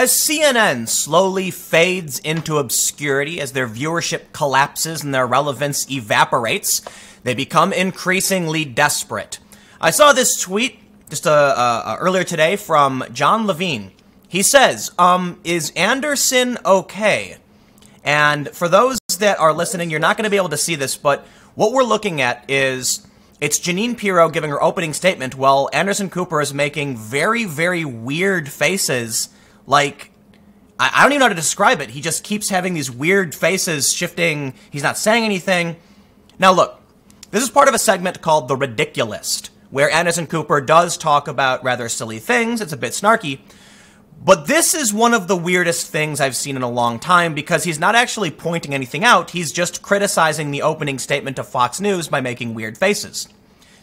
As CNN slowly fades into obscurity as their viewership collapses and their relevance evaporates, they become increasingly desperate. I saw this tweet just uh, uh, earlier today from John Levine. He says, um, is Anderson okay? And for those that are listening, you're not going to be able to see this, but what we're looking at is it's Jeanine Pirro giving her opening statement while Anderson Cooper is making very, very weird faces. Like, I, I don't even know how to describe it. He just keeps having these weird faces shifting. He's not saying anything. Now, look, this is part of a segment called The Ridiculist, where Anderson Cooper does talk about rather silly things. It's a bit snarky. But this is one of the weirdest things I've seen in a long time because he's not actually pointing anything out, he's just criticizing the opening statement of Fox News by making weird faces.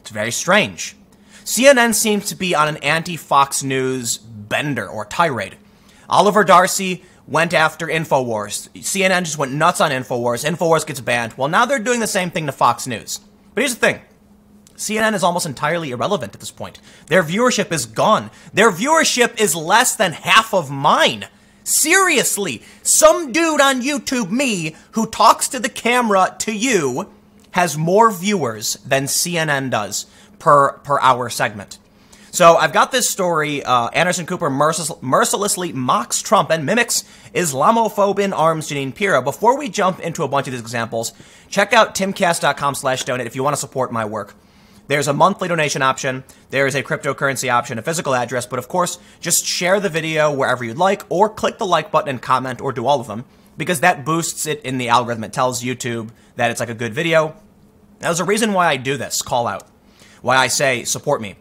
It's very strange. CNN seems to be on an anti Fox News bender or tirade. Oliver Darcy went after InfoWars. CNN just went nuts on InfoWars. InfoWars gets banned. Well, now they're doing the same thing to Fox News. But here's the thing CNN is almost entirely irrelevant at this point. Their viewership is gone. Their viewership is less than half of mine. Seriously, some dude on YouTube, me, who talks to the camera to you, has more viewers than CNN does per per hour segment. So I've got this story. Uh, Anderson Cooper mercil- mercilessly mocks Trump and mimics Islamophobe in arms Jeanine Pirro. Before we jump into a bunch of these examples, check out timcast.com slash donate if you want to support my work. There's a monthly donation option, there is a cryptocurrency option, a physical address, but of course, just share the video wherever you'd like, or click the like button and comment, or do all of them, because that boosts it in the algorithm. It tells YouTube that it's like a good video. Now, There's a reason why I do this call out, why I say support me.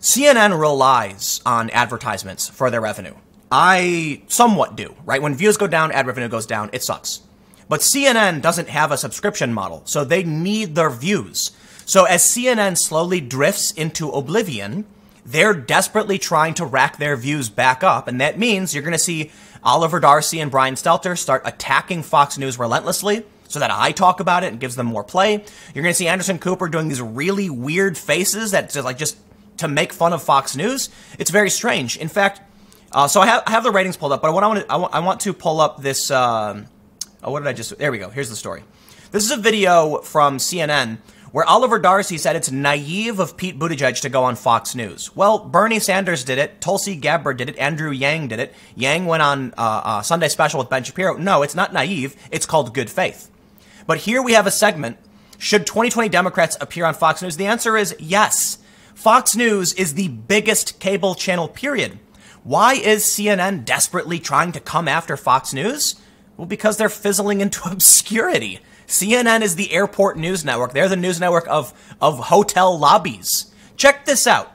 CNN relies on advertisements for their revenue. I somewhat do, right? When views go down, ad revenue goes down. It sucks. But CNN doesn't have a subscription model, so they need their views. So as CNN slowly drifts into oblivion, they're desperately trying to rack their views back up. And that means you're going to see Oliver Darcy and Brian Stelter start attacking Fox News relentlessly so that I talk about it and gives them more play. You're going to see Anderson Cooper doing these really weird faces that just like just to make fun of Fox News. It's very strange. In fact, uh, so I have, I have the ratings pulled up, but what I want to I want, I want to pull up this. Um, oh, what did I just? There we go. Here's the story. This is a video from CNN where Oliver Darcy said it's naive of Pete Buttigieg to go on Fox News. Well, Bernie Sanders did it, Tulsi Gabbard did it, Andrew Yang did it. Yang went on uh, uh, Sunday Special with Ben Shapiro. No, it's not naive. It's called good faith. But here we have a segment. Should 2020 Democrats appear on Fox News? The answer is yes. Fox News is the biggest cable channel, period. Why is CNN desperately trying to come after Fox News? Well, because they're fizzling into obscurity. CNN is the airport news network. They're the news network of, of hotel lobbies. Check this out.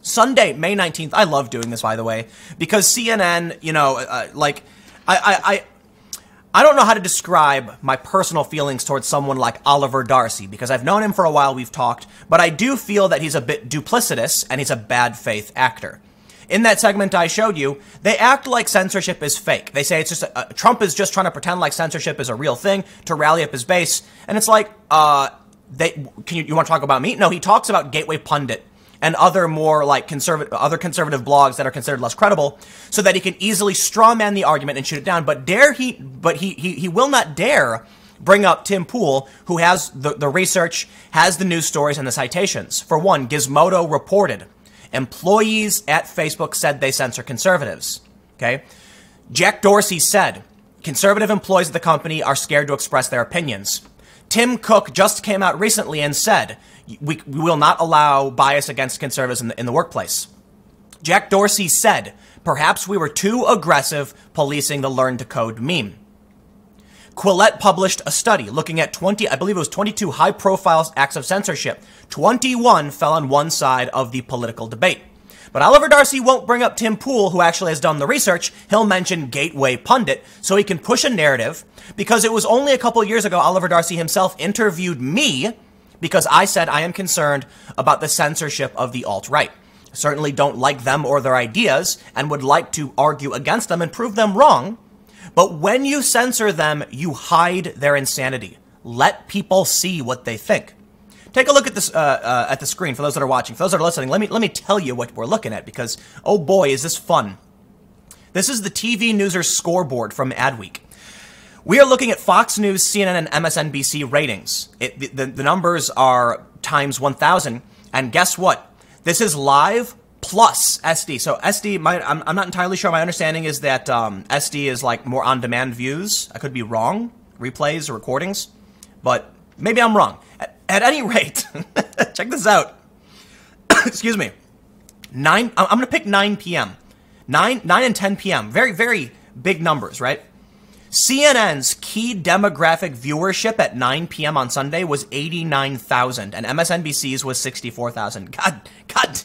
Sunday, May 19th. I love doing this, by the way, because CNN, you know, uh, like, I, I, I I don't know how to describe my personal feelings towards someone like Oliver Darcy because I've known him for a while, we've talked, but I do feel that he's a bit duplicitous and he's a bad faith actor. In that segment I showed you, they act like censorship is fake. They say it's just uh, Trump is just trying to pretend like censorship is a real thing to rally up his base, and it's like, uh, they can you, you want to talk about me? No, he talks about Gateway Pundit and other more like conservative, other conservative blogs that are considered less credible, so that he can easily strawman the argument and shoot it down. But dare he, but he, he, he will not dare bring up Tim Pool, who has the, the research, has the news stories and the citations. For one, Gizmodo reported employees at Facebook said they censor conservatives. Okay. Jack Dorsey said conservative employees of the company are scared to express their opinions. Tim Cook just came out recently and said we, we will not allow bias against conservatives in the, in the workplace. Jack Dorsey said, perhaps we were too aggressive policing the learn to code meme. Quillette published a study looking at 20, I believe it was 22 high profile acts of censorship. 21 fell on one side of the political debate. But Oliver Darcy won't bring up Tim Pool, who actually has done the research. He'll mention Gateway Pundit, so he can push a narrative, because it was only a couple years ago Oliver Darcy himself interviewed me because I said I am concerned about the censorship of the alt right. Certainly don't like them or their ideas and would like to argue against them and prove them wrong. But when you censor them, you hide their insanity. Let people see what they think. Take a look at this uh, uh, at the screen for those that are watching. For those that are listening, let me let me tell you what we're looking at because oh boy, is this fun. This is the TV Newser scoreboard from Adweek. We are looking at Fox News, CNN, and MSNBC ratings. It, the, the, the numbers are times 1,000. And guess what? This is live plus SD. So SD, my, I'm, I'm not entirely sure. My understanding is that um, SD is like more on-demand views. I could be wrong, replays or recordings, but maybe I'm wrong. At, at any rate, check this out. Excuse me. Nine. I'm going to pick 9 p.m. 9, 9 and 10 p.m. Very, very big numbers, right? CNN's key demographic viewership at 9 p.m. on Sunday was 89,000, and MSNBC's was 64,000. God, God,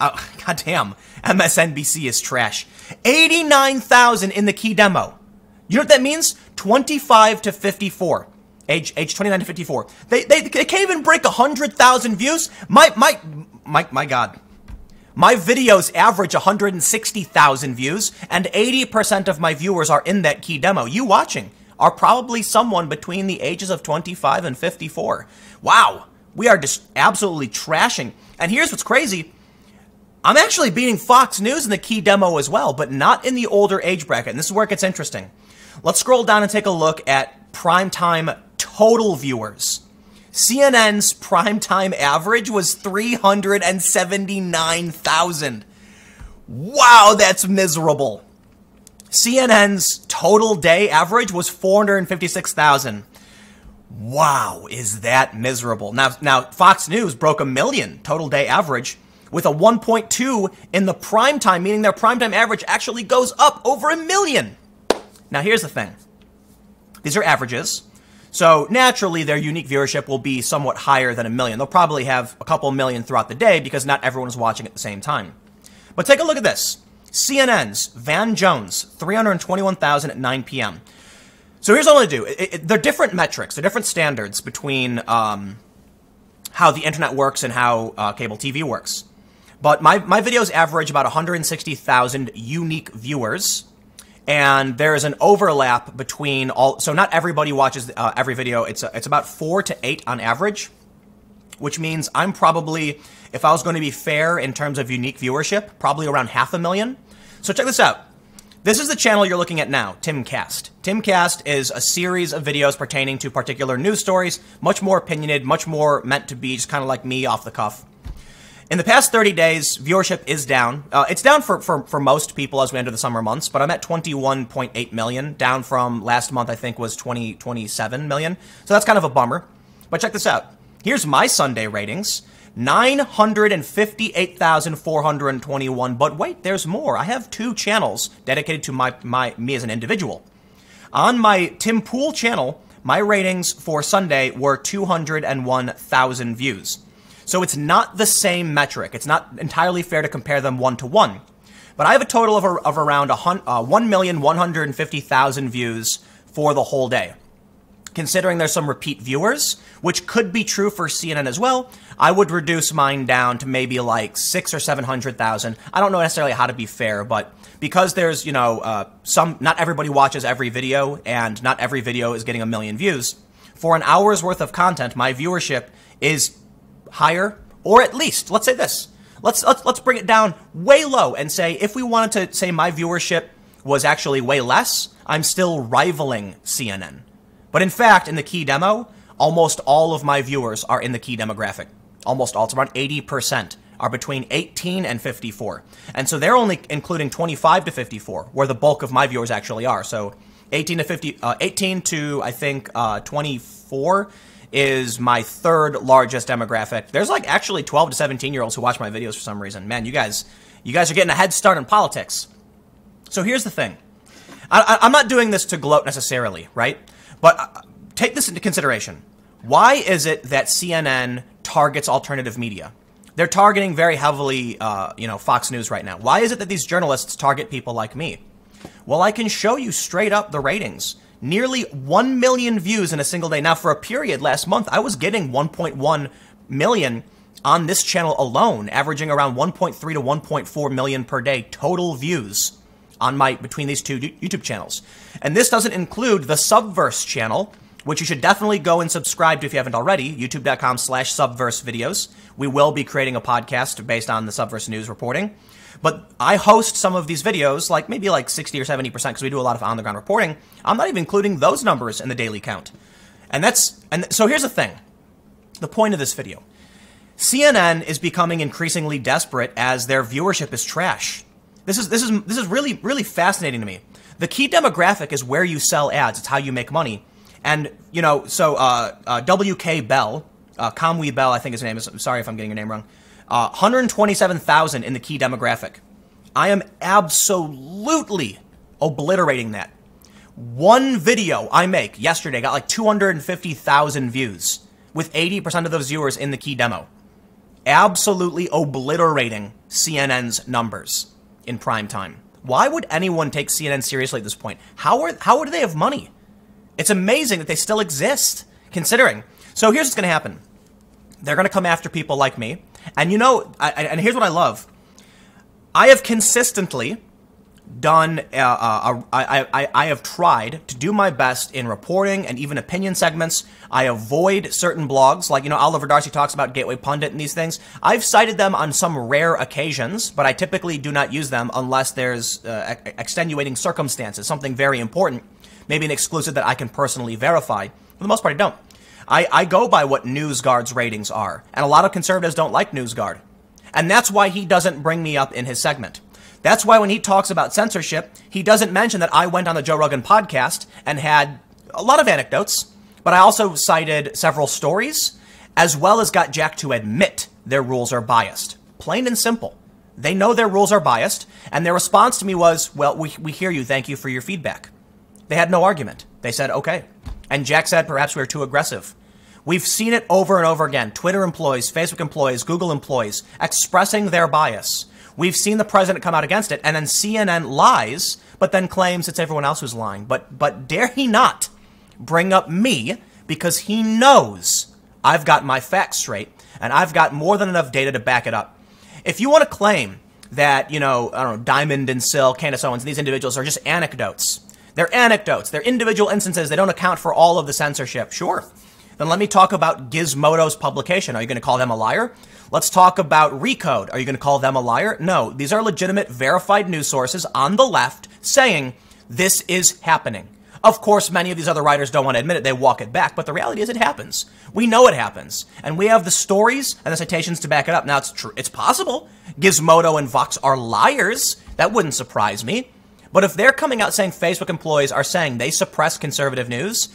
oh, God damn, MSNBC is trash. 89,000 in the key demo. You know what that means? 25 to 54. Age, age 29 to 54. They, they, they can't even break 100,000 views. My, my, my, my God. My videos average 160,000 views, and 80% of my viewers are in that key demo. You watching are probably someone between the ages of 25 and 54. Wow, we are just absolutely trashing. And here's what's crazy. I'm actually beating Fox News in the key demo as well, but not in the older age bracket. And this is where it gets interesting. Let's scroll down and take a look at primetime total viewers. CNN's primetime average was 379,000. Wow, that's miserable. CNN's total day average was 456,000. Wow, is that miserable. Now, now Fox News broke a million total day average with a 1.2 in the prime time, meaning their primetime average actually goes up over a million. Now, here's the thing. These are averages. So naturally, their unique viewership will be somewhat higher than a million. They'll probably have a couple million throughout the day because not everyone is watching at the same time. But take a look at this. CNN's Van Jones, 321,000 at 9 p.m. So here's what I'm going to do. It, it, they're different metrics, they're different standards between um, how the internet works and how uh, cable TV works. But my, my videos average about 160,000 unique viewers and there is an overlap between all. So not everybody watches uh, every video. It's a, it's about four to eight on average, which means I'm probably, if I was going to be fair in terms of unique viewership, probably around half a million. So check this out. This is the channel you're looking at now, Timcast. Timcast is a series of videos pertaining to particular news stories, much more opinionated, much more meant to be just kind of like me off the cuff. In the past 30 days, viewership is down. Uh, it's down for, for, for most people as we enter the summer months, but I'm at 21.8 million, down from last month, I think, was 20, 27 million. So that's kind of a bummer. But check this out. Here's my Sunday ratings. 958,421. But wait, there's more. I have two channels dedicated to my, my me as an individual. On my Tim Pool channel, my ratings for Sunday were 201,000 views. So it's not the same metric. It's not entirely fair to compare them one to one. But I have a total of, of around uh, 1,150,000 views for the whole day. Considering there's some repeat viewers, which could be true for CNN as well, I would reduce mine down to maybe like six or 700,000. I don't know necessarily how to be fair, but because there's, you know, uh, some, not everybody watches every video and not every video is getting a million views, for an hour's worth of content, my viewership is higher, or at least, let's say this. Let's, let's, let's bring it down way low and say if we wanted to say my viewership was actually way less, I'm still rivaling CNN. But in fact, in the key demo, almost all of my viewers are in the key demographic. Almost all. It's around 80% are between 18 and 54. And so they're only including 25 to 54, where the bulk of my viewers actually are. So 18 to 50, uh, 18 to I think uh, 24 is my third largest demographic. There's like actually 12 to 17 year olds who watch my videos for some reason. Man, you guys, you guys are getting a head start in politics. So here's the thing. I, am not doing this to gloat necessarily, right? But uh, take this into consideration. Why is it that CNN targets alternative media? They're targeting very heavily, uh, you know, Fox News right now. Why is it that these journalists target people like me? Well, I can show you straight up the ratings nearly 1 million views in a single day. Now, for a period last month, I was getting 1.1 million on this channel alone, averaging around 1.3 to 1.4 million per day total views on my between these two YouTube channels. And this doesn't include the Subverse channel, which you should definitely go and subscribe to if you haven't already, youtube.com slash subverse videos. We will be creating a podcast based on the Subverse news reporting. But I host some of these videos, like maybe like 60 or 70%, because we do a lot of on the ground reporting. I'm not even including those numbers in the daily count. And that's, and so here's the thing the point of this video CNN is becoming increasingly desperate as their viewership is trash. This is, this is, this is really, really fascinating to me. The key demographic is where you sell ads, it's how you make money. And, you know, so uh, uh, W.K. Bell, uh, Kamui Bell, I think his name is, sorry if I'm getting your name wrong, uh, 127,000 in the key demographic. I am absolutely obliterating that. One video I make yesterday got like 250,000 views, with 80% of those viewers in the key demo. Absolutely obliterating CNN's numbers in prime time. Why would anyone take CNN seriously at this point? How are how would they have money? It's amazing that they still exist, considering. So here's what's going to happen. They're going to come after people like me. And you know, I, and here's what I love. I have consistently done, uh, uh, I, I, I have tried to do my best in reporting and even opinion segments. I avoid certain blogs, like, you know, Oliver Darcy talks about Gateway Pundit and these things. I've cited them on some rare occasions, but I typically do not use them unless there's uh, extenuating circumstances, something very important, maybe an exclusive that I can personally verify. For the most part, I don't. I, I go by what NewsGuard's ratings are, and a lot of conservatives don't like NewsGuard. And that's why he doesn't bring me up in his segment. That's why when he talks about censorship, he doesn't mention that I went on the Joe Rogan podcast and had a lot of anecdotes, but I also cited several stories, as well as got Jack to admit their rules are biased. Plain and simple. They know their rules are biased, and their response to me was, Well, we, we hear you. Thank you for your feedback. They had no argument. They said, Okay. And Jack said, Perhaps we are too aggressive. We've seen it over and over again. Twitter employees, Facebook employees, Google employees expressing their bias. We've seen the president come out against it, and then CNN lies, but then claims it's everyone else who's lying. But but dare he not bring up me because he knows I've got my facts straight and I've got more than enough data to back it up. If you want to claim that, you know, I don't know, Diamond and Silk, Candace Owens, these individuals are just anecdotes. They're anecdotes. They're individual instances. They don't account for all of the censorship. Sure. Then let me talk about Gizmodo's publication. Are you going to call them a liar? Let's talk about Recode. Are you going to call them a liar? No, these are legitimate, verified news sources on the left saying this is happening. Of course, many of these other writers don't want to admit it. They walk it back, but the reality is it happens. We know it happens. And we have the stories and the citations to back it up. Now, it's true. It's possible. Gizmodo and Vox are liars. That wouldn't surprise me. But if they're coming out saying Facebook employees are saying they suppress conservative news,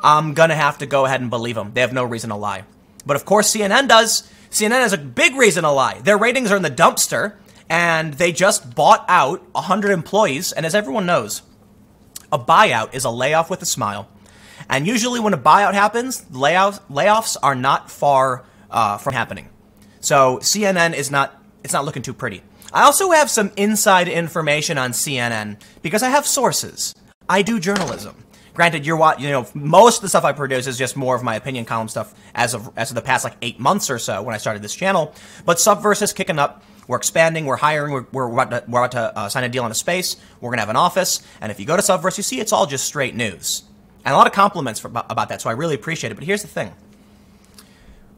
I'm going to have to go ahead and believe them. They have no reason to lie. But of course, CNN does. CNN has a big reason to lie. Their ratings are in the dumpster, and they just bought out 100 employees. And as everyone knows, a buyout is a layoff with a smile. And usually, when a buyout happens, layoffs, layoffs are not far uh, from happening. So CNN is not it's not looking too pretty. I also have some inside information on CNN because I have sources. I do journalism. Granted, you're what you know. Most of the stuff I produce is just more of my opinion column stuff as of as of the past like eight months or so when I started this channel. But Subverse is kicking up. We're expanding. We're hiring. We're, we're about to, we're about to uh, sign a deal on a space. We're gonna have an office. And if you go to Subverse, you see it's all just straight news and a lot of compliments for, about that. So I really appreciate it. But here's the thing.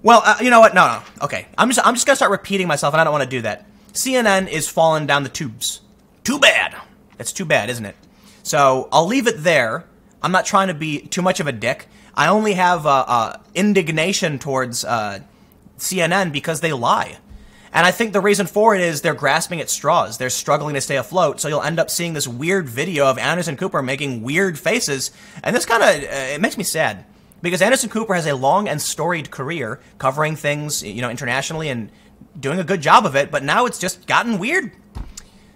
Well, uh, you know what? No, no. Okay, I'm just I'm just gonna start repeating myself, and I don't want to do that. CNN is falling down the tubes. Too bad. That's too bad, isn't it? So I'll leave it there. I'm not trying to be too much of a dick. I only have uh, uh, indignation towards uh, CNN because they lie. And I think the reason for it is they're grasping at straws. They're struggling to stay afloat. So you'll end up seeing this weird video of Anderson Cooper making weird faces. And this kind of, uh, it makes me sad. Because Anderson Cooper has a long and storied career covering things, you know, internationally and doing a good job of it. But now it's just gotten weird.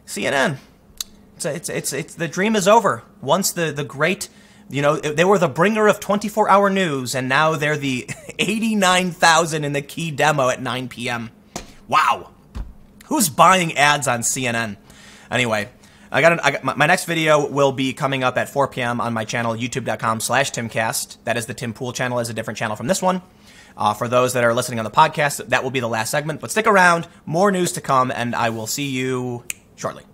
CNN. It's, it's, it's, it's the dream is over. Once the, the great you know, they were the bringer of 24 hour news, and now they're the 89,000 in the key demo at 9 p.m. Wow. Who's buying ads on CNN? Anyway, I got, an, I got my, my, next video will be coming up at 4 p.m. on my channel, youtube.com slash timcast. That is the Tim Pool channel, is a different channel from this one. Uh, for those that are listening on the podcast, that will be the last segment. But stick around, more news to come, and I will see you shortly.